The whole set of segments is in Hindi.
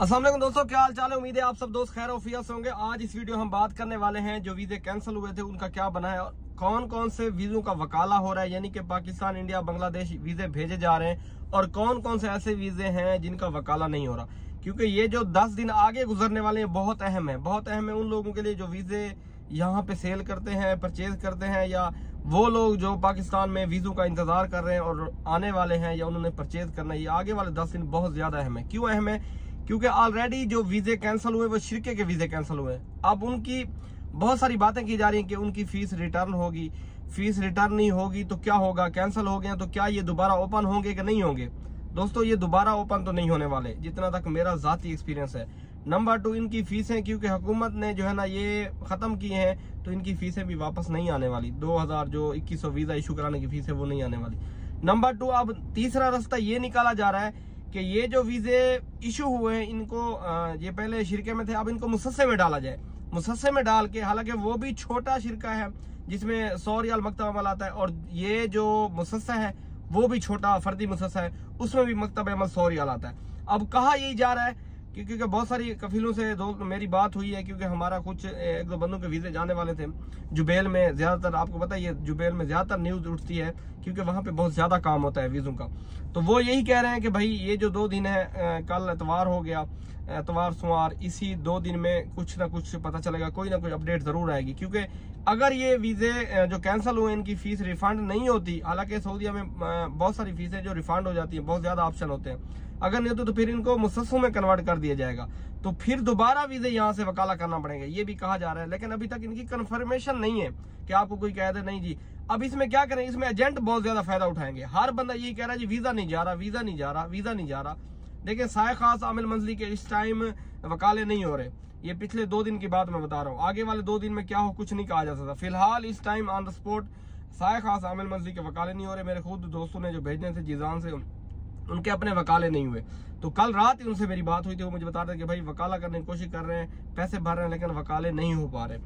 असलम दोस्तों, क्या हाल चाल है? उम्मीद है आप सब दोस्त खैर ऑफिया से होंगे। आज इस वीडियो हम बात करने वाले हैं जो वीजे कैंसिल हुए थे, उनका क्या बना है और कौन कौन से वीजों का वकाला हो रहा है, यानी कि पाकिस्तान, इंडिया, बांग्लादेश वीजे भेजे जा रहे हैं और कौन कौन से ऐसे वीजे हैं जिनका वकाला नहीं हो रहा। क्योंकि ये जो दस दिन आगे गुजरने वाले हैं, बहुत अहम है। बहुत अहम है उन लोगों के लिए जो वीजे यहाँ पे सेल करते हैं परचेज करते हैं, या वो लोग जो पाकिस्तान में वीजों का इंतज़ार कर रहे हैं और आने वाले हैं या उन्होंने परचेज करना ये आगे वाले दस दिन बहुत ज़्यादा अहम है। क्यों अहम है? क्योंकि ऑलरेडी जो वीजे कैंसिल हुए, वो शिरके के वीजे कैंसिल हुए अब उनकी बहुत सारी बातें की जा रही हैं कि उनकी फ़ीस रिटर्न होगी। फ़ीस रिटर्न नहीं होगी तो क्या होगा? कैंसिल हो गया तो क्या ये दोबारा ओपन होंगे कि नहीं होंगे? दोस्तों, ये दोबारा ओपन तो नहीं होने वाले। जितना तक मेरा जाती एक्सपीरियंस है। नंबर टू इनकी फीसें क्योंकि हुकूमत ने जो है ना ये खत्म की हैं तो इनकी फीसें भी वापस नहीं आने वाली। 2000 जो 2100 वीज़ा इशू कराने की फ़ीस है, वो नहीं आने वाली। नंबर टू अब तीसरा रास्ता ये निकाला जा रहा है कि ये जो वीजे इशू हुए हैं, इनको ये पहले शिरके में थे, अब इनको मुसस्से में डाला जाए। मुसस्से में डाल के, हालाँकि वो भी छोटा शिरका है, जिसमें सौ रियाल मकतबा अमल आता है, और ये जो मुसस्सा है, वो भी छोटा, फर्दी मुसस्सा है, उसमें भी मकतब अमल सौ रियाल आता है। अब कहा यही जा रहा है क्योंकि बहुत सारी कफीलों से दो मेरी बात हुई है क्योंकि हमारा कुछ एक दो बंदों के वीजे जाने वाले थे। जुबेल में ज़्यादातर, आपको पता है ये जुबेल में ज़्यादातर न्यूज़ उठती है क्योंकि वहाँ पे बहुत ज़्यादा काम होता है वीजों का। तो वो यही कह रहे हैं कि भाई, ये जो दो दिन है कल एतवार हो गया, एतवार सुमार इसी दो दिन में कुछ ना कुछ पता चलेगा, कोई ना कोई अपडेट ज़रूर आएगी। क्योंकि अगर ये वीजे जो कैंसिल हुए इनकी फ़ीस रिफंड नहीं होती, हालाँकि सऊदीया में बहुत सारी फीसें जो रिफंड हो जाती है, बहुत ज़्यादा ऑप्शन होते हैं। अगर नहीं होते तो फिर इनको मुसस्सों में कन्वर्ट कर दिया जाएगा। तो फिर दोबारा वीजे यहाँ से वकाला करना पड़ेगा, ये भी कहा जा रहा है। लेकिन अभी तक इनकी कन्फर्मेशन नहीं है कि आपको कोई कह दे, नहीं जी। अब इसमें क्या करें, इसमें एजेंट बहुत ज़्यादा फ़ायदा उठाएँगे। हर बंदा यही कह रहा है जी वीज़ा नहीं जा रहा वीज़ा नहीं जा रहा वीज़ा नहीं जा रहा। देखिये साय खास आमिल मंजली के इस टाइम वकाले नहीं हो रहे। ये पिछले दो दिन की बात मैं बता रहा हूँ। आगे वाले दो दिन में क्या हो, कुछ नहीं कहा जा सकता। फ़िलहाल इस टाइम ऑन द स्पॉट साय खास आमिल मंजली के वकाले नहीं हो रहे। मेरे खुद दोस्तों ने जो भेजने थे, जीजान से उनके अपने वकाले नहीं हुए। तो कल रात ही उनसे मेरी बात हुई थी, वो मुझे बता रहे कि भाई वकाला करने की कोशिश कर रहे हैं, पैसे भर रहे हैं, लेकिन वकाले नहीं हो पा रहे।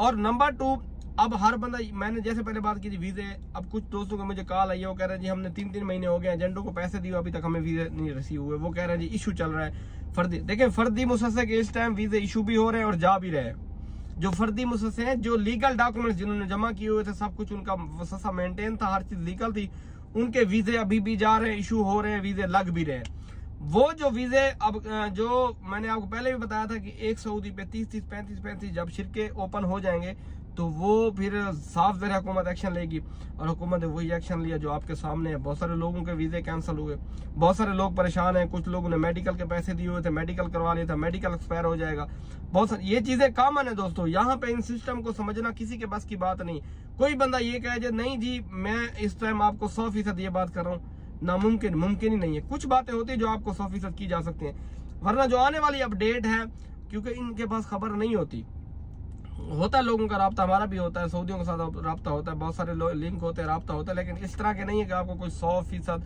और नंबर टू अब हर बंदा, मैंने जैसे पहले बात की थी, वीजे, अब कुछ दोस्तों को मुझे कॉल आई है, वो कह रहे हैं, जी, हमने तीन तीन महीने हो गए एजेंटों को पैसे दिए, अभी तक हमें वीजे नहीं रिसीव हुए। वो कह रहे हैं, जी इशू चल रहा है, फर्दी देखें फर्दी मुसस्से के इस टाइम वीजे इशू भी हो रहे हैं और जा भी रहे हैं। जो फर्दी मुसस्से हैं, जो लीगल डॉक्यूमेंट्स जिन्होंने जमा किए हुए थे, सब कुछ उनका मुसस्सा मेंटेन था, हर चीज़ लीगल थी। उनके वीजे अभी भी जा रहे हैं इशू हो रहे हैं, वीजे लग भी रहे हैं। वो जो वीजे अब जो मैंने आपको पहले भी बताया था कि एक सऊदी पे तीस तीस, पैंतीस पैंतीस जब शिरके ओपन हो जाएँगे तो वो फिर साफ़ ज़रिए हुकूमत एक्शन लेगी। और हुकूमत ने वही एक्शन लिया जो आपके सामने है। बहुत सारे लोगों के वीजे कैंसिल हुए। बहुत सारे लोग परेशान हैं। कुछ लोगों ने मेडिकल के पैसे दिए हुए थे मेडिकल करवा लिया था। मेडिकल एक्सपायर हो जाएगा। बहुत सारी ये चीज़ें कामन है दोस्तों। यहाँ पे इन सिस्टम को समझना किसी के बस की बात नहीं। कोई बंदा ये कहे नहीं जी, मैं इस टाइम आपको सौ फ़ीसद ये बात कर रहा हूँ। नामुमकिन मुमकिन ही नहीं है। कुछ बातें होती है जो आपको सौ फ़ीसद की जा सकती हैं। वरना जो आने वाली अपडेट है, क्योंकि इनके पास खबर नहीं होती। होता है लोगों का रबता, हमारा भी होता है, सऊदियों के साथ रबता होता है, बहुत सारे लिंक होते हैं, रबता होता है, लेकिन इस तरह के नहीं है कि आपको कोई सौ फ़ीसद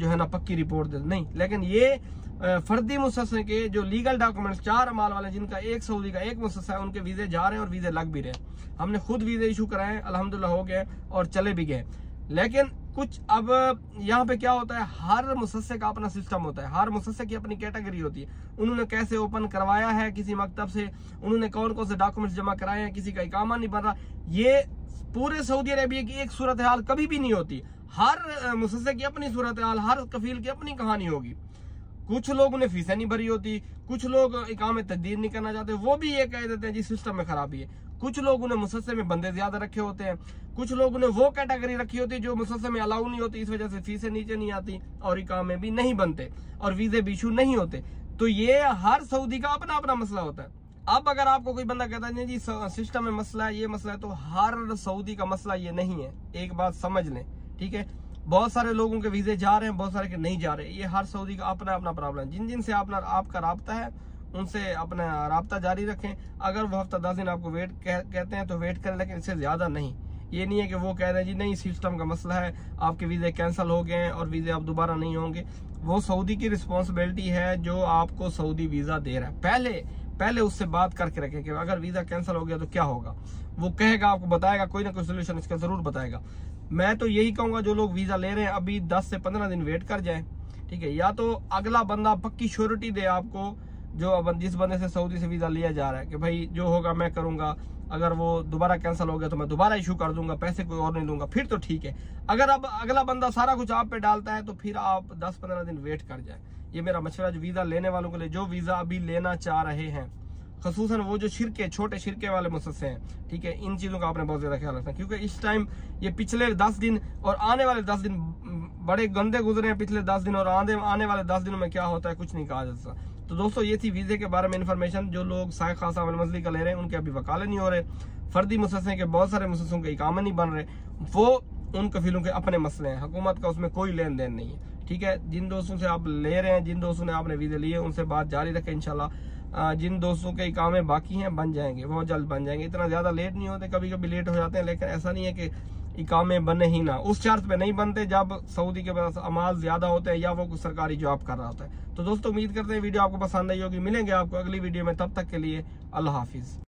जो है ना, पक्की रिपोर्ट दे नहीं, लेकिन ये फर्दी मुसस्से के जो लीगल डॉक्यूमेंट्स चार अमाल वाले जिनका एक सऊदी का एक मुसस्सा है, उनके वीजे जा रहे हैं और वीजे लग भी रहे हमने खुद वीजे इशू कराए, अलहमदुल्ला हो गए और चले भी गए। लेकिन कुछ अब, यहाँ पे क्या होता है, हर मुसस्से का अपना सिस्टम होता है, हर मुसस्से की अपनी कैटेगरी होती है। उन्होंने कैसे ओपन करवाया है किसी मकतब से? उन्होंने कौन कौन से डॉक्यूमेंट्स जमा कराए हैं? किसी का इकामा नहीं बन रहा। ये पूरे सऊदी अरेबिया की एक सूरत हाल कभी भी नहीं होती। हर मुसस्से की अपनी सूरत हाल, हर कफील की अपनी कहानी होगी। कुछ लोग उन्हें फीसें नहीं भरी होती, कुछ लोग इकाम तब्दील नहीं करना चाहते, वो भी ये कह देते हैं जी सिस्टम में खराबी है। कुछ लोग उन्हें मुसस्से में बंदे ज़्यादा रखे होते हैं, कुछ लोग उन्हें वो कैटेगरी रखी होती है जो मुसस्से में अलाउ नहीं होती, इस वजह से फीसें नीचे नहीं आती और इकाम भी नहीं बनते और वीजे भी इशू नहीं होते। तो ये हर सऊदी का अपना अपना मसला होता है। अब अगर आपको कोई बंदा कहता है जी सिस्टम में मसला है, ये मसला है तो हर सऊदी का मसला ये नहीं है। एक बात समझ लें, ठीक है? बहुत सारे लोगों के वीजे जा रहे हैं बहुत सारे के नहीं जा रहे। ये हर सऊदी का अपना अपना प्रॉब्लम जिन जिन से अपना आपका रबता है उनसे अपना रबता जारी रखें। अगर वो हफ़्ता दस दिन आपको वेट कह, कहते हैं तो वेट करें लेकिन इससे ज़्यादा नहीं। ये नहीं है कि वो कह रहे हैं जी नहीं सिस्टम का मसला है आपके वीजे कैंसिल हो गए हैं और वीजे आप दोबारा नहीं होंगे। वो सऊदी की रिस्पॉन्सिबिलिटी है जो आपको सऊदी वीज़ा दे रहा है। पहले पहले उससे बात करके रखें कि अगर वीज़ा कैंसिल हो गया तो क्या होगा? वो कहेगा आपको बताएगा कोई ना कोई सोल्यूशन इसका ज़रूर बताएगा। मैं तो यही कहूँगा, जो लोग वीज़ा ले रहे हैं, अभी दस से पंद्रह दिन वेट कर जाए, ठीक है? या तो अगला बंदा पक्की श्योरिटी दे आपको, जो जिस बंदे से सऊदी से वीज़ा लिया जा रहा है, कि भाई जो होगा मैं करूँगा, अगर वो दोबारा कैंसिल हो गया तो मैं दोबारा इशू कर दूँगा, पैसे कोई और नहीं दूँगा, फिर तो ठीक है। अगर अब अगला बंदा सारा कुछ आप पे डालता है तो फिर आप 10-15 दिन वेट कर जाए। ये मेरा मशवरा, जो वीज़ा लेने वालों के लिए, जो वीज़ा अभी लेना चाह रहे हैं खसूस वो जो छिरके, छोटे छिरके वाले मुसस्से हैं, ठीक है? इन चीज़ों का आपने बहुत ज़्यादा ख्याल रखना क्योंकि इस टाइम ये पिछले दस दिन और आने वाले दस दिन, बड़े गंदे गुजरे हैं पिछले दस दिन और आने आने वाले दस दिनों में क्या होता है, कुछ नहीं कहा जा तो दोस्तों, ये थी वीज़े के बारे में इन्फॉर्मेशन जो लोग साय खासा मजली का ले रहे हैं, उनके अभी वकाले नहीं हो रहे। फर्दी मुसस्से के बहुत सारे मुसस्सों के इकामे नहीं बन रहे। वो उन कफीलों के अपने मसले हैं, हुकूमत का उसमें कोई लेन देन नहीं है। ठीक है? जिन दोस्तों से आप ले रहे हैं, जिन दोस्तों ने आपने वीज़े लिए, उनसे बात जारी रखें, इंशाल्लाह। जिन दोस्तों के इकामे बाकी हैं, बन जाएँगे, बहुत जल्द बन जाएँगे। इतना ज़्यादा लेट नहीं होते कभी कभी लेट हो जाते हैं, लेकिन ऐसा नहीं है कि इकामे बने ही ना। उस चार्ज पे नहीं बनते जब सऊदी के पास अमाल ज़्यादा होते हैं या वो कुछ सरकारी जॉब कर रहा होता है। तो दोस्तों, उम्मीद करते हैं वीडियो आपको पसंद आई होगी। मिलेंगे आपको अगली वीडियो में, तब तक के लिए अल्लाह हाफिज़।